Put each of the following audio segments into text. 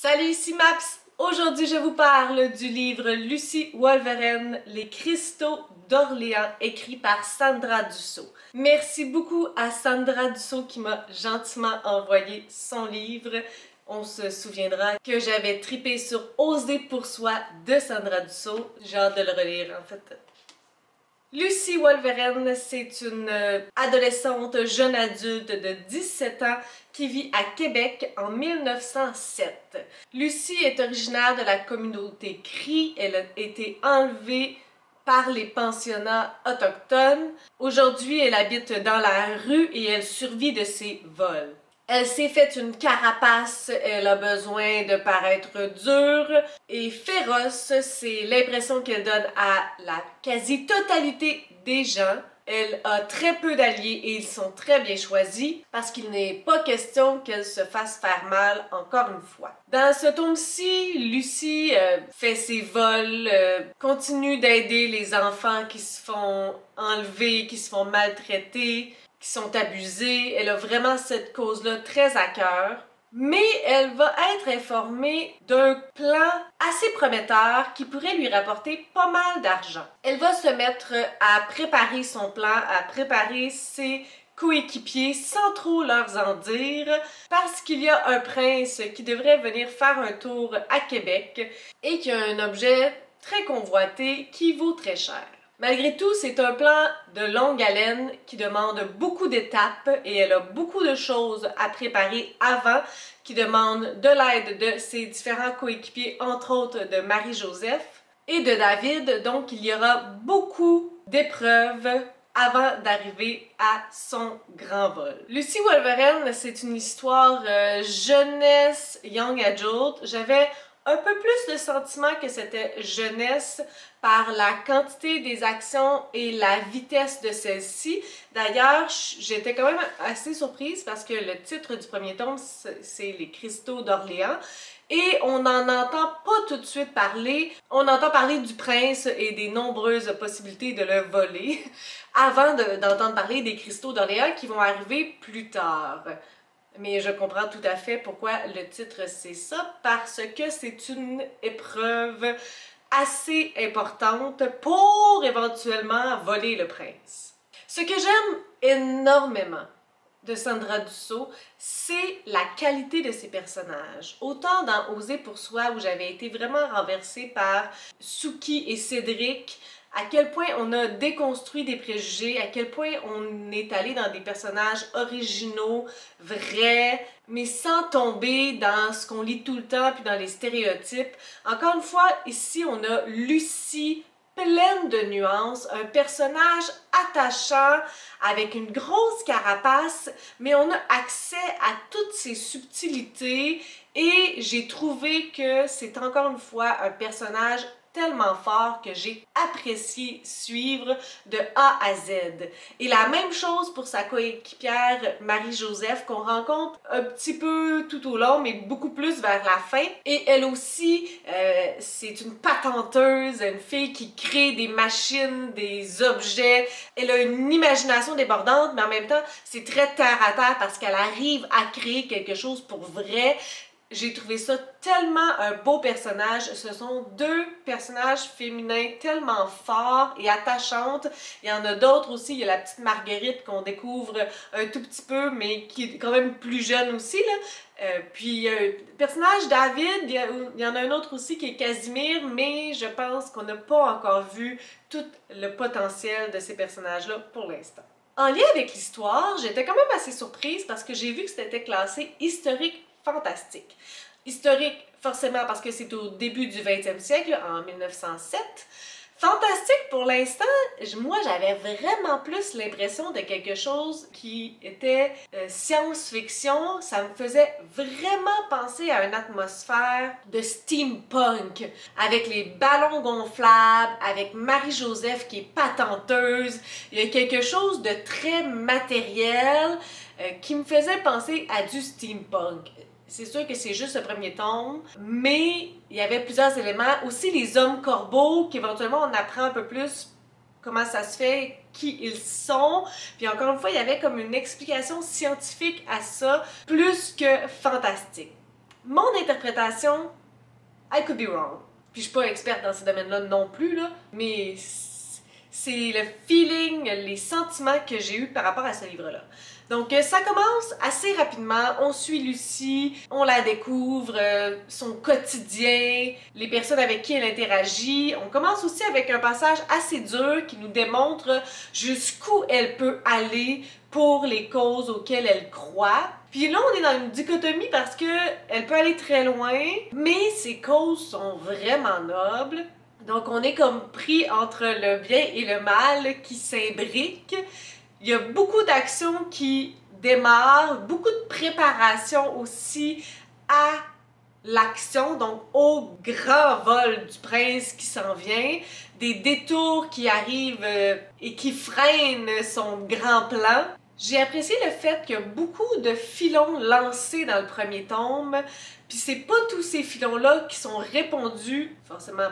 Salut, ici Max! Aujourd'hui, je vous parle du livre Lucie Wolveren, Les cristaux d'Orléans, écrit par Sandra Dussault. Merci beaucoup à Sandra Dussault qui m'a gentiment envoyé son livre. On se souviendra que j'avais tripé sur Oser pour soi de Sandra Dussault. J'ai hâte de le relire, en fait. Lucie Wolveren, c'est une euh, adolescente jeune adulte de 17 ans qui vit à Québec en 1907. Lucie est originaire de la communauté Cri. Elle a été enlevée par les pensionnats autochtones. Aujourd'hui, elle habite dans la rue et elle survit de ses vols. Elle s'est faite une carapace, elle a besoin de paraître dure et féroce, c'est l'impression qu'elle donne à la quasi-totalité des gens. Elle a très peu d'alliés et ils sont très bien choisis parce qu'il n'est pas question qu'elle se fasse faire mal encore une fois. Dans ce tome-ci, Lucie euh, fait ses vols, euh, continue d'aider les enfants qui se font enlever, qui se font maltraiter, qui sont abusés. Elle a vraiment cette cause-là très à cœur. Mais elle va être informée d'un plan assez prometteur qui pourrait lui rapporter pas mal d'argent. Elle va se mettre à préparer son plan, à préparer ses coéquipiers sans trop leur en dire parce qu'il y a un prince qui devrait venir faire un tour à Québec et qui a un objet très convoité qui vaut très cher. Malgré tout, c'est un plan de longue haleine qui demande beaucoup d'étapes et elle a beaucoup de choses à préparer avant, qui demande de l'aide de ses différents coéquipiers, entre autres de Marie-Joseph et de David. Donc, il y aura beaucoup d'épreuves avant d'arriver à son grand vol. Lucie Wolverine, c'est une histoire euh, jeunesse, young adult. J'avais un peu plus de sentiment que c'était jeunesse par la quantité des actions et la vitesse de celles-ci. D'ailleurs, j'étais quand même assez surprise parce que le titre du premier tome, c'est Les cristaux d'Orléans. Et on n'en entend pas tout de suite parler. On entend parler du prince et des nombreuses possibilités de le voler avant d'entendre parler des cristaux d'Orléans qui vont arriver plus tard. Mais je comprends tout à fait pourquoi le titre c'est ça, parce que c'est une épreuve assez importante pour éventuellement voler le prince. Ce que j'aime énormément de Sandra Dussault, c'est la qualité de ses personnages. Autant dans Oser pour soi, où j'avais été vraiment renversée par Suki et Cédric, à quel point on a déconstruit des préjugés, à quel point on est allé dans des personnages originaux, vrais, mais sans tomber dans ce qu'on lit tout le temps puis dans les stéréotypes. Encore une fois, ici on a Lucie pleine de nuances, un personnage attachant avec une grosse carapace, mais on a accès à toutes ces subtilités et j'ai trouvé que c'est encore une fois un personnage tellement fort que j'ai apprécié suivre de A à Z. Et la même chose pour sa coéquipière Marie-Joseph qu'on rencontre un petit peu tout au long, mais beaucoup plus vers la fin. Et elle aussi, euh, c'est une patenteuse, une fille qui crée des machines, des objets. Elle a une imagination débordante, mais en même temps, c'est très terre à terre parce qu'elle arrive à créer quelque chose pour vrai. J'ai trouvé ça tellement un beau personnage. Ce sont deux personnages féminins tellement forts et attachantes. Il y en a d'autres aussi. Il y a la petite Marguerite qu'on découvre un tout petit peu, mais qui est quand même plus jeune aussi. Là. Euh, puis, le personnage David, il y, en a un autre aussi qui est Casimir, mais je pense qu'on n'a pas encore vu tout le potentiel de ces personnages-là pour l'instant. En lien avec l'histoire, j'étais quand même assez surprise parce que j'ai vu que c'était classé historique fantastique. Historique, forcément, parce que c'est au début du 20e siècle, en 1907. Fantastique pour l'instant, moi j'avais vraiment plus l'impression de quelque chose qui était euh, science-fiction. Ça me faisait vraiment penser à une atmosphère de steampunk, avec les ballons gonflables, avec Marie-Joseph qui est patenteuse. Il y a quelque chose de très matériel euh, qui me faisait penser à du steampunk. C'est sûr que c'est juste le premier tome, mais il y avait plusieurs éléments. Aussi les hommes corbeaux, qu'éventuellement on apprend un peu plus comment ça se fait, qui ils sont. Puis encore une fois, il y avait comme une explication scientifique à ça, plus que fantastique. Mon interprétation, I could be wrong. Puis je suis pas experte dans ce domaine-là non plus, là, mais c'est le feeling, les sentiments que j'ai eu par rapport à ce livre-là. Donc euh, ça commence assez rapidement, on suit Lucie, on la découvre, euh, son quotidien, les personnes avec qui elle interagit. On commence aussi avec un passage assez dur qui nous démontre jusqu'où elle peut aller pour les causes auxquelles elle croit. Puis là, on est dans une dichotomie parce que elle peut aller très loin, mais ses causes sont vraiment nobles. Donc on est comme pris entre le bien et le mal qui s'imbriquent. Il y a beaucoup d'actions qui démarrent, beaucoup de préparation aussi à l'action, donc au grand vol du prince qui s'en vient, des détours qui arrivent euh, et qui freinent son grand plan. J'ai apprécié le fait qu'il y a beaucoup de filons lancés dans le premier tome, puis c'est pas tous ces filons-là qui sont répondus, forcément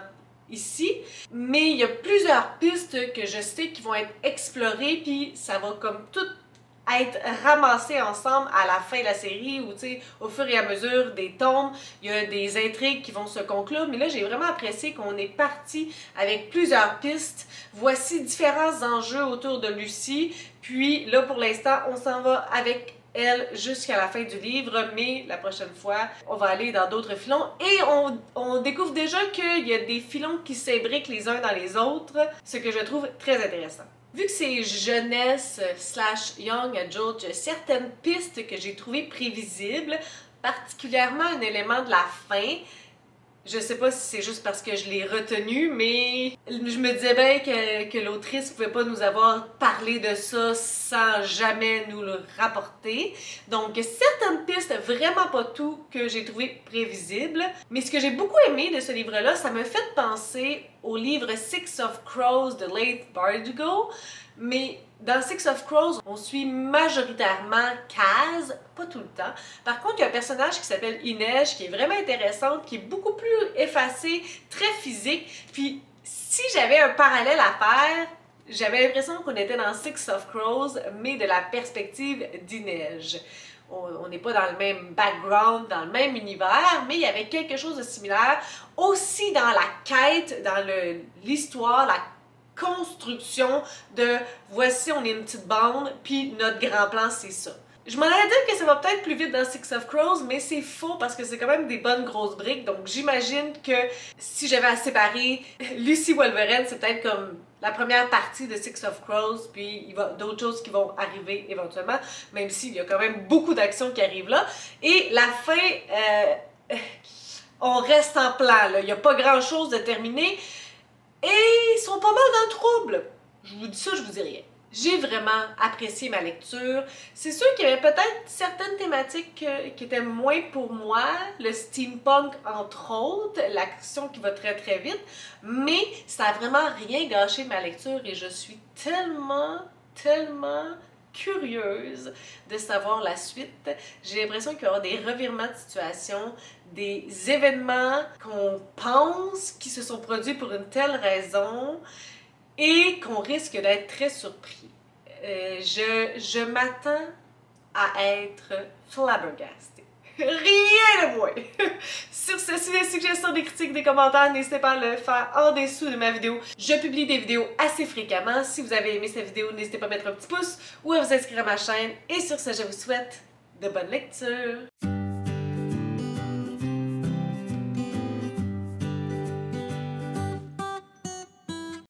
ici, mais il y a plusieurs pistes que je sais qui vont être explorées, puis ça va comme tout être ramassé ensemble à la fin de la série ou au fur et à mesure des tomes, il y a des intrigues qui vont se conclure, mais là j'ai vraiment apprécié qu'on est parti avec plusieurs pistes. Voici différents enjeux autour de Lucie, puis là pour l'instant on s'en va avec elle jusqu'à la fin du livre, mais la prochaine fois, on va aller dans d'autres filons et on, découvre déjà qu'il y a des filons qui s'imbriquent les uns dans les autres, ce que je trouve très intéressant. Vu que c'est jeunesse slash young adult, il certaines pistes que j'ai trouvées prévisibles, particulièrement un élément de la fin je sais pas si c'est juste parce que je l'ai retenu, mais je me disais bien que, que l'autrice pouvait pas nous avoir parlé de ça sans jamais nous le rapporter. Donc, certaines pistes, vraiment pas tout, que j'ai trouvé prévisible. Mais ce que j'ai beaucoup aimé de ce livre-là, ça me fait penser au livre Six of Crows de Leith Bardugo, mais dans Six of Crows, on suit majoritairement Kaz, pas tout le temps. Par contre, il y a un personnage qui s'appelle Inej, qui est vraiment intéressante, qui est beaucoup plus effacée, très physique. Puis, si j'avais un parallèle à faire, j'avais l'impression qu'on était dans Six of Crows, mais de la perspective d'Inej. On n'est pas dans le même background, dans le même univers, mais il y avait quelque chose de similaire. Aussi dans la quête, dans l'histoire, la construction de voici, on est une petite bande, puis notre grand plan, c'est ça. Je m'en allais dire que ça va peut-être plus vite dans Six of Crows, mais c'est faux parce que c'est quand même des bonnes grosses briques. Donc j'imagine que si j'avais à séparer Lucy Wolverine, c'est peut-être comme la première partie de Six of Crows, puis il va d'autres choses qui vont arriver éventuellement, même s'il y a quand même beaucoup d'actions qui arrivent là. Et la fin, euh, on reste en plan, il n'y a pas grand-chose de terminé. Et ils sont pas mal dans le trouble. Je vous dis ça, je vous dis rien. J'ai vraiment apprécié ma lecture. C'est sûr qu'il y avait peut-être certaines thématiques qui étaient moins pour moi, le steampunk entre autres, l'action qui va très très vite, mais ça a vraiment rien gâché ma lecture et je suis tellement, tellement curieuse de savoir la suite. J'ai l'impression qu'il y aura des revirements de situation, des événements qu'on pense qui se sont produits pour une telle raison et qu'on risque d'être très surpris. Euh, je je m'attends à être flabbergastée. Rien de moins! Sur ce, si des suggestions, des critiques, des commentaires, n'hésitez pas à le faire en dessous de ma vidéo. Je publie des vidéos assez fréquemment. Si vous avez aimé cette vidéo, n'hésitez pas à mettre un petit pouce ou à vous inscrire à ma chaîne. Et sur ce, je vous souhaite de bonnes lectures!